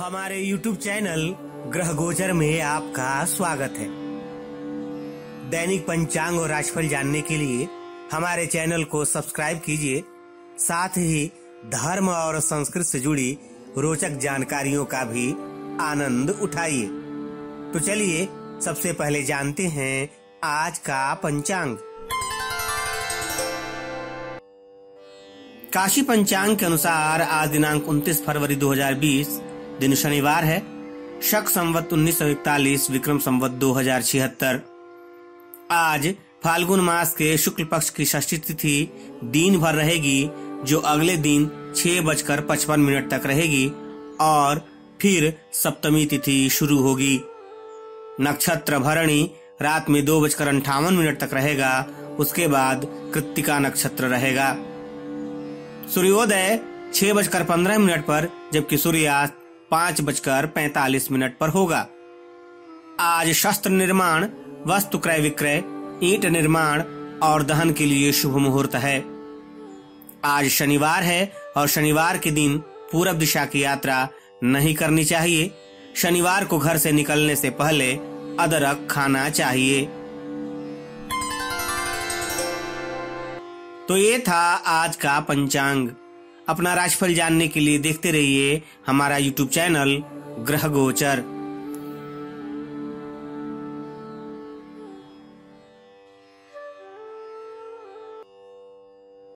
हमारे YouTube channel ग्रह गोचर में आपका स्वागत है। दैनिक पंचांग और राशिफल जानने के लिए हमारे चैनल को सब्सक्राइब कीजिए। साथ ही धर्म और संस्कृत से जुड़ी रोचक जानकारियों का भी आनंद उठाइए। तो चलिए, सबसे पहले जानते हैं आज का पंचांग। काशी पंचांग के अनुसार आज दिनांक 29 फरवरी 2020 दिन शनिवार है। शक संवत 1941 विक्रम संवत दो हज़ार छिहत्तर। आज फाल्गुन मास के शुक्ल पक्ष की षष्ठी तिथि दिन भर रहेगी, जो अगले दिन छह बजकर पचपन मिनट तक रहेगी और फिर सप्तमी तिथि शुरू होगी। नक्षत्र भरणी रात में दो बजकर अंठावन मिनट तक रहेगा, उसके बाद कृतिका नक्षत्र रहेगा। सूर्योदय छह बजकर पंद्रह मिनट पर, जबकि सूर्यास्त पाँच बजकर पैतालीस मिनट पर होगा। आज शस्त्र निर्माण, वस्तु क्रय विक्रय, ईट निर्माण और दहन के लिए शुभ मुहूर्त है। आज शनिवार है और शनिवार के दिन पूरब दिशा की यात्रा नहीं करनी चाहिए। शनिवार को घर से निकलने से पहले अदरक खाना चाहिए। तो ये था आज का पंचांग। अपना राशिफल जानने के लिए देखते रहिए हमारा यूट्यूब चैनल ग्रह गोचर।